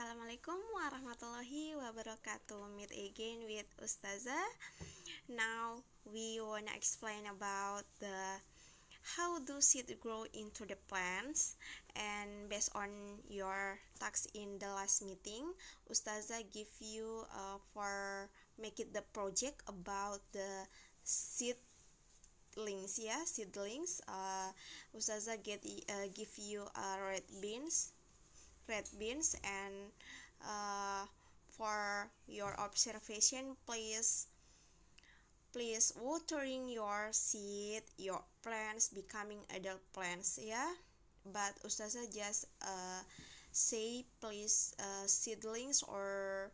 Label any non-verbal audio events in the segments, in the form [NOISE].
Assalamualaikum warahmatullahi wabarakatuh. Meet again with Ustazah. Now we wanna explain about the how do seed grow into the plants? And based on your task in the last meeting Ustazah give you uh, for make it the project about the seedlings ya yeah? seedlings. Uh, Ustazah get uh, give you uh, red beans red beans and uh, for your observation please please watering your seed your plants becoming adult plants yeah? But ustazah just uh, say please uh, seedlings or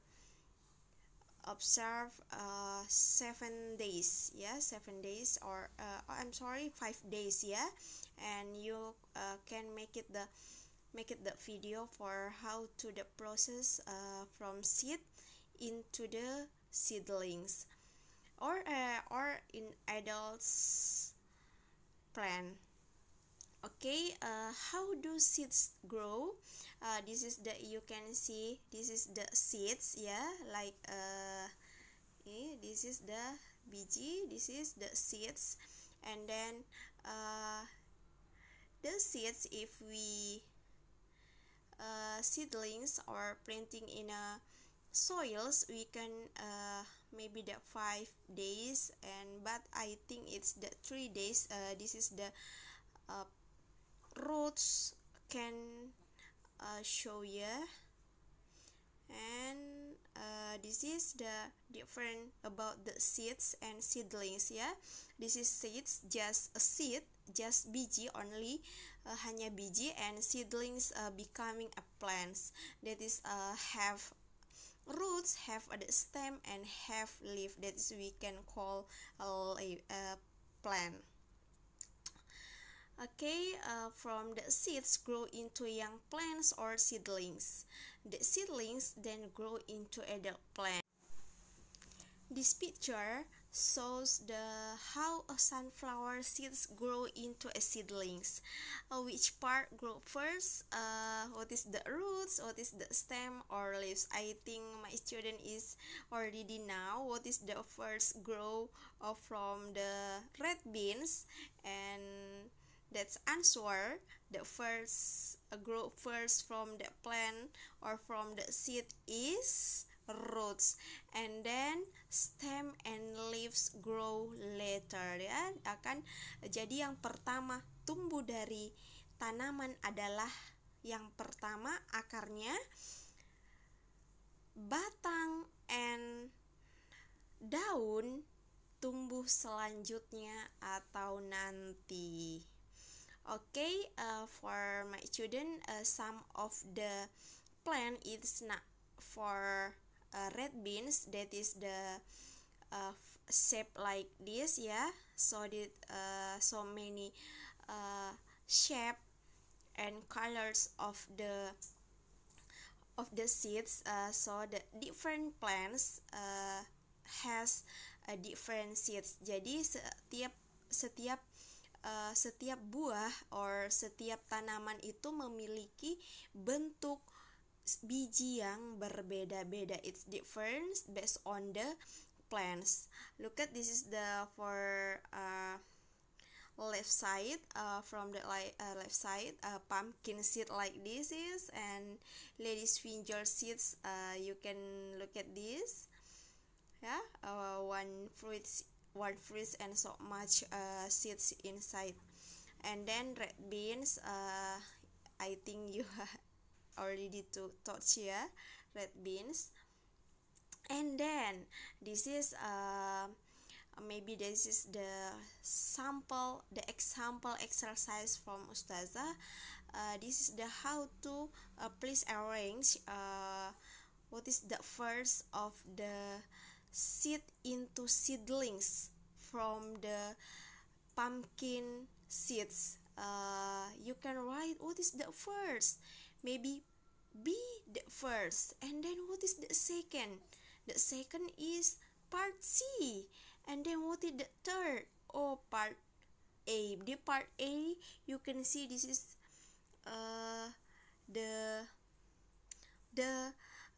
observe uh, seven days yeah? Seven days or uh, i'm sorry five days yeah? And you uh, can make it the make it the video for how to the process uh, from seed into the seedlings or uh, or in adults plant okay uh, how do seeds grow? Uh, this is the you can see this is the seeds yeah like uh, eh, this is the biji this is the seeds and then uh, the seeds if we seedlings or planting in a soils we can uh, maybe the five days and but I think it's the three days uh, this is the uh, roots can uh, show you and uh, this is the different about the seeds and seedlings ya. Yeah? this is seeds just a seed just biji only uh, hanya biji and seedlings uh, becoming a plants. That is uh, have roots have a stem and have leaf. That is we can call a, a plant okay uh, from the seeds grow into young plants or seedlings. The seedlings then grow into adult plant. This picture shows the how a sunflower seeds grow into a seedlings. Uh, which part grow first? Uh, what is the roots? What is the stem or leaves? I think my student is already now. What is the first grow uh, from the red beans and that's answer the first grow first from the plant or from the seed is roots. And then stem and leaves grow later ya. Akan jadi yang pertama tumbuh dari tanaman adalah yang pertama akarnya batang and daun tumbuh selanjutnya atau nanti okay uh, for my student uh, some of the plant is not for uh, red beans that is the uh, shape like this yeah so that uh, so many uh, shape and colors of the of the seeds uh, so the different plants uh, has a different seeds. Jadi setiap setiap uh, setiap buah or setiap tanaman itu memiliki bentuk biji yang berbeda-beda. It's different based on the plants. Look at this is the for uh, left side uh, from the like uh, left side uh, pumpkin seed like this is and ladies finger seeds uh, you can look at this. Yeah uh, one fruits one fruits and so much uh, seeds inside. And then red beans uh, I think you [LAUGHS] already to touch ya red beans. And then this is uh, maybe this is the sample the example exercise from ustazah. Uh, this is the how to uh, please arrange uh, what is the first of the seed into seedlings from the pumpkin seeds. Uh, you can write what is the first? Maybe B the first and then what is the second? The second is part C and then what is the third? Oh part A. The part A you can see this is uh, the the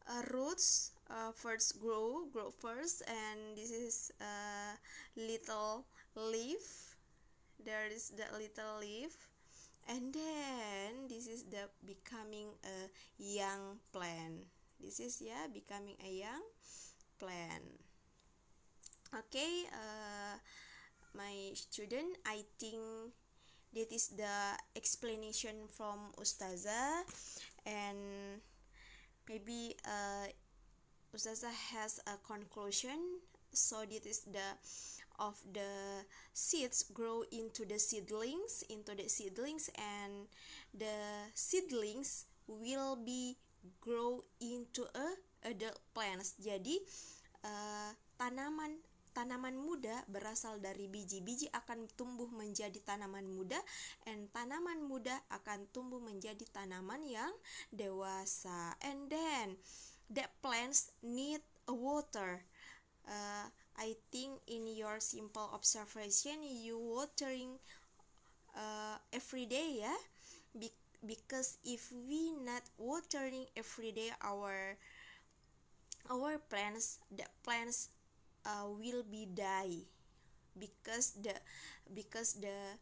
uh, roots uh, first grow grow first and this is a little leaf. There is the little leaf. And then this is the becoming a young plant. This is yeah becoming a young plant. Okay uh, my student I think that is the explanation from Ustazah. And maybe uh, Ustazah has a conclusion so this is the of the seeds grow into the seedlings into the seedlings and the seedlings will be grow into a adult plants jadi uh, tanaman tanaman muda berasal dari biji. Biji akan tumbuh menjadi tanaman muda and tanaman muda akan tumbuh menjadi tanaman yang dewasa. And then the plants need a water. Uh, I think in your simple observation you watering uh, every day ya. Be because if we not watering every day our our plants the plants uh, will be die because the because the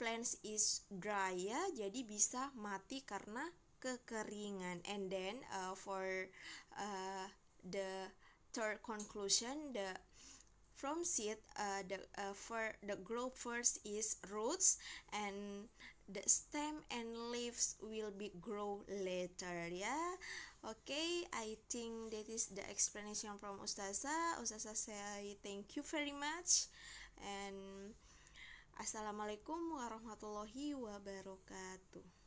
plants is dry ya jadi bisa mati karena kekeringan. And then uh, for uh, the third conclusion the from seed uh, the uh, for the grow first is roots and the stem and leaves will be grow later ya. Okay I think that is the explanation from Ustazah. Ustazah say thank you very much. And Assalamualaikum warahmatullahi wabarakatuh